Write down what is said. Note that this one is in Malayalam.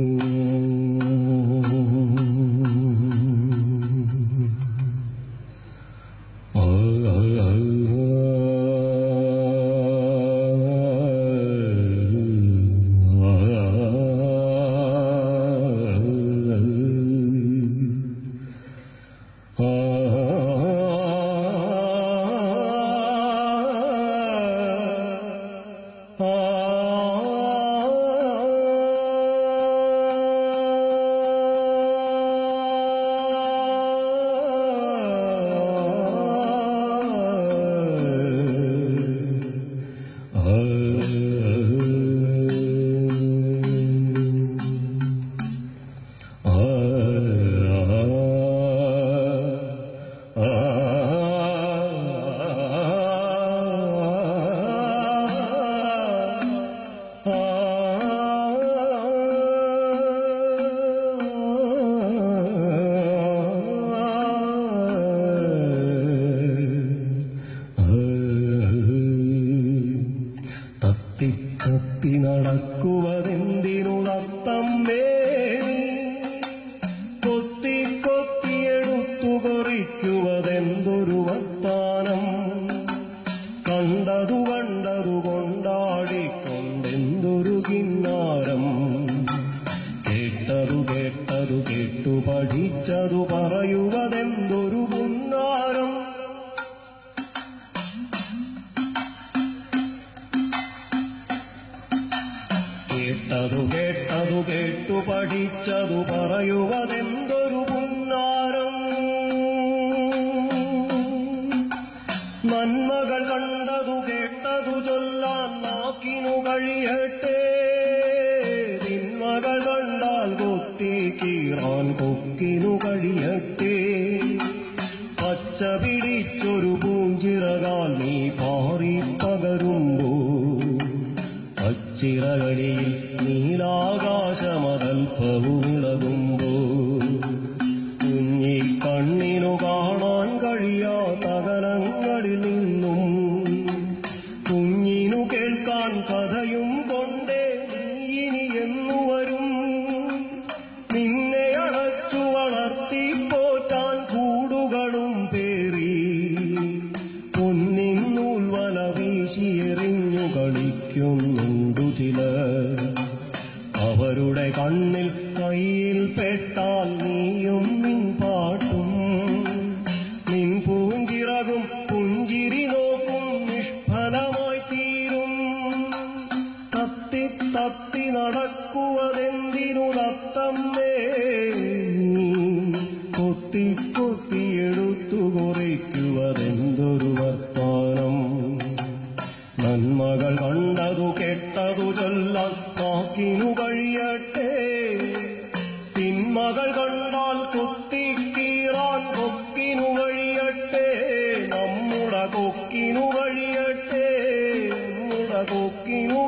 Oh. തത്തി തത്തി നടക്കുവതെന്തിനു നത്തമ്മേ കൊത്തി കൊത്തിയെടുത്തു കൊറിക്കുവതെന്തൊരു വർത്താനം? കണ്ടതു കണ്ടതു കൊണ്ടാടിക്കൊണ്ടെന്തൊരു കിന്നാരം? കേട്ടതു കേട്ടതു കേട്ടു പഠിച്ചതു പറയുവതെന്തൊരു കേട്ടതു കേട്ടതു കേട്ടു പഠിച്ചതു പറയുവതെന്തൊരു പുന്നാരം. നന്മകൾ കണ്ടതു കേട്ടതു ചൊല്ലാൻ നാക്കിനു കഴിയട്ടെ. തിന്മകൾ കണ്ടാൽ കൊത്തി കീറാൻ കൊക്കിനു കഴിയട്ടെ. പച്ച പിടിച്ചൊരു നീലാകാശമതൽപ്പവുമിളകുമ്പോ കുഞ്ഞി കണ്ണിനു കാണാൻ കഴിയാത്ത അകലങ്ങളിൽ നിന്നും കുഞ്ഞിനു കേൾക്കാൻ കഥയും കൊണ്ടേ നീ ഇനി എന്നു വരും നിന്നെ അടച്ചു വളർത്തി പോറ്റാൻ കൂടുകളും പേറി പൊന്നിൻ നൂൽവല വീശിയെറിഞ്ഞു കളിക്കുന്നുണ്ടു ചിലർ. അവരുടെ കണ്ണിൽ കയ്യിൽ പെട്ടാൽ നീയും നിൻ പാട്ടും. നിൻ പൂഞ്ചിറകും പുഞ്ചിരി നോക്കും നിഷ്ഫലമായി തീരും. തത്തി തത്തി നടക്കുവതെന്തിനു തത്തമ്മേ കഴിയട്ടെ തിന്മകൾ കണ്ടാൽ കുത്തിക്കീറാൻ കൊക്കിനു കഴിയട്ടെ നമ്മുടെ കൊക്കിനു കഴിയട്ടെ നമ്മുടെ കൊക്കിനു